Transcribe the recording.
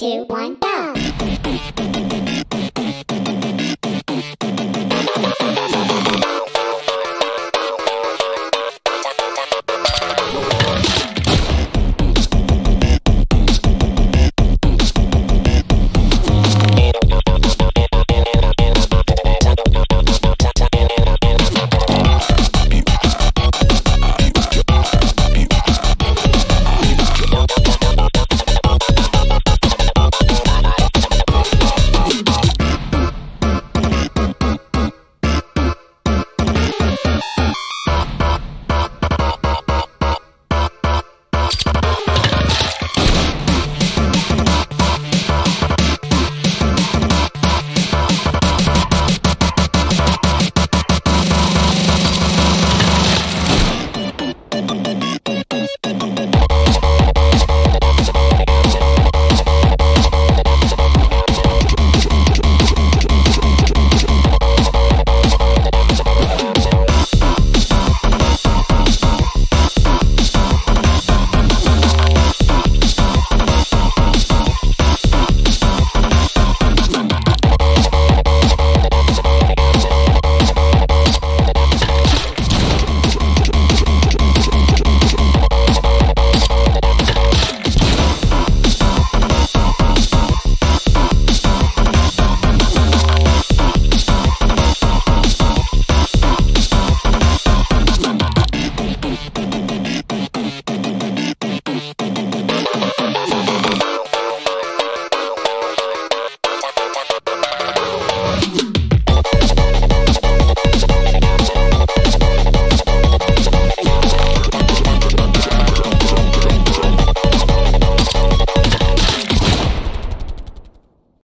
two, one, go! Thank you.